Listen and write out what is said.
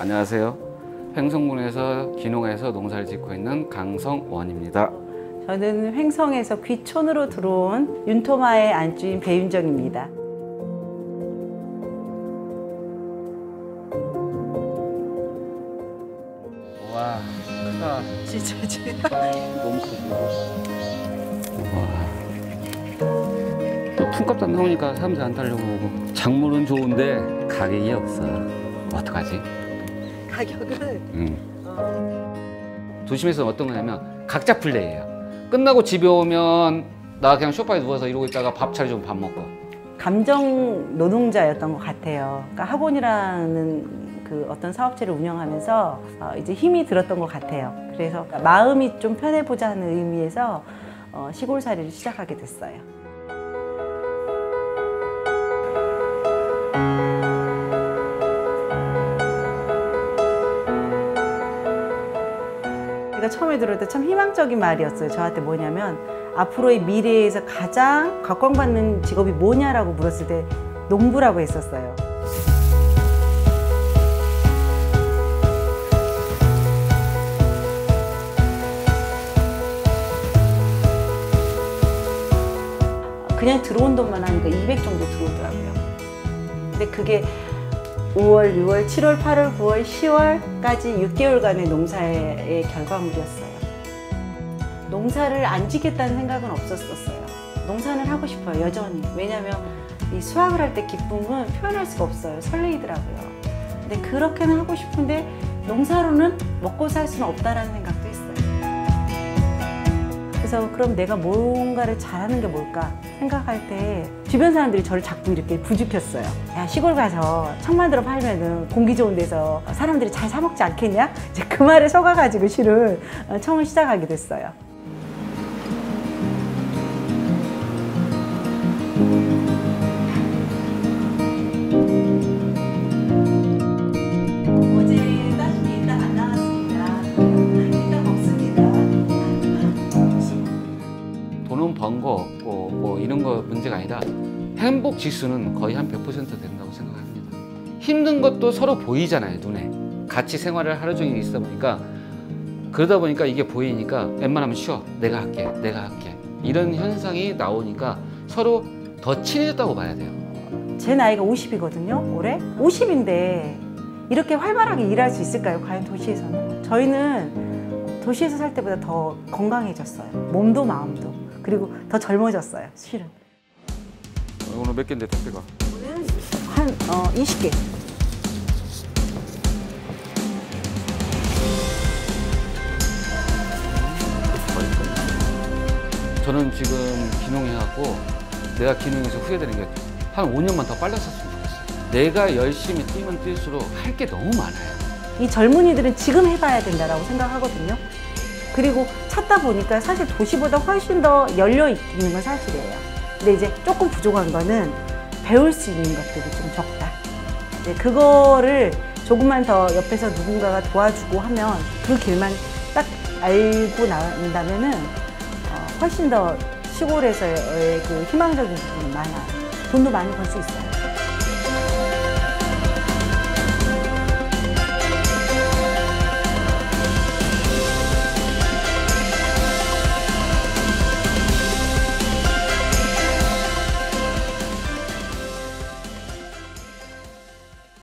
안녕하세요. 횡성군에서 기농에서 농사를 짓고 있는 강성원입니다. 저는 횡성에서 귀촌으로 들어온 윤토마의 안주인 배윤정입니다. 와, 크다. 진짜 진짜. 너무. 와. 또 품값도 안 나오니까 사람들 안 타려고. 작물은 좋은데 가격이 없어. 어떡하지? 가격은 응. 어, 도심에서 어떤 거냐면 각자 플레이예요. 끝나고 집에 오면 나 그냥 소파에 누워서 이러고 있다가 밥 차려주면 밥 먹고. 감정 노동자였던 것 같아요. 그러니까 학원이라는 그 어떤 사업체를 운영하면서 어, 이제 힘이 들었던 것 같아요. 그래서 마음이 좀 편해보자 하는 의미에서 어, 시골살이를 시작하게 됐어요. 제가 처음에 들을 때 참 희망적인 말이었어요. 저한테 뭐냐면 앞으로의 미래에서 가장 각광받는 직업이 뭐냐라고 물었을 때 농부라고 했었어요. 그냥 들어온 돈만 하니까 200 정도 들어오더라고요. 근데 그게 5월, 6월, 7월, 8월, 9월, 10월까지 6개월간의 농사의 결과물이었어요. 농사를 안 짓겠다는 생각은 없었었어요. 농사는 하고 싶어요, 여전히. 왜냐면 이 수확을 할 때 기쁨은 표현할 수가 없어요. 설레이더라고요. 근데 그렇게는 하고 싶은데 농사로는 먹고 살 수는 없다라는 생각도 했어요. 그래서 그럼 내가 뭔가를 잘하는 게 뭘까 생각할 때 주변 사람들이 저를 자꾸 이렇게 부추겼어요. 야 시골 가서 청 만들어 팔면은 공기 좋은 데서 사람들이 잘 사 먹지 않겠냐? 이제 그 말에 속아가지고 실은 청을 시작하게 됐어요. 이런 거 문제가 아니라 행복 지수는 거의 한 100% 된다고 생각합니다. 힘든 것도 서로 보이잖아요, 눈에. 같이 생활을 하루 종일 있다 보니까 그러다 보니까 이게 보이니까 웬만하면 쉬어. 내가 할게. 내가 할게. 이런 현상이 나오니까 서로 더 친해졌다고 봐야 돼요. 제 나이가 50이거든요, 올해. 50인데 이렇게 활발하게 일할 수 있을까요, 과연 도시에서는? 저희는 도시에서 살 때보다 더 건강해졌어요. 몸도 마음도. 그리고 더 젊어졌어요, 실은. 오늘 몇 개인데 택배가? 한 어, 20개. 저는 지금 기농해갖고 내가 기농해서 후회되는 게 한 5년만 더 빨랐었으면 좋겠어요. 내가 열심히 뛰면 뛸수록 할 게 너무 많아요. 이 젊은이들은 지금 해봐야 된다라고 생각하거든요. 그리고 찾다 보니까 사실 도시보다 훨씬 더 열려 있는 건 사실이에요. 근데 이제 조금 부족한 거는 배울 수 있는 것들이 좀 적다. 이제 그거를 조금만 더 옆에서 누군가가 도와주고 하면 그 길만 딱 알고 나온다면은 어, 훨씬 더 시골에서의 그 희망적인 부분이 많아요. 돈도 많이 벌 수 있어요.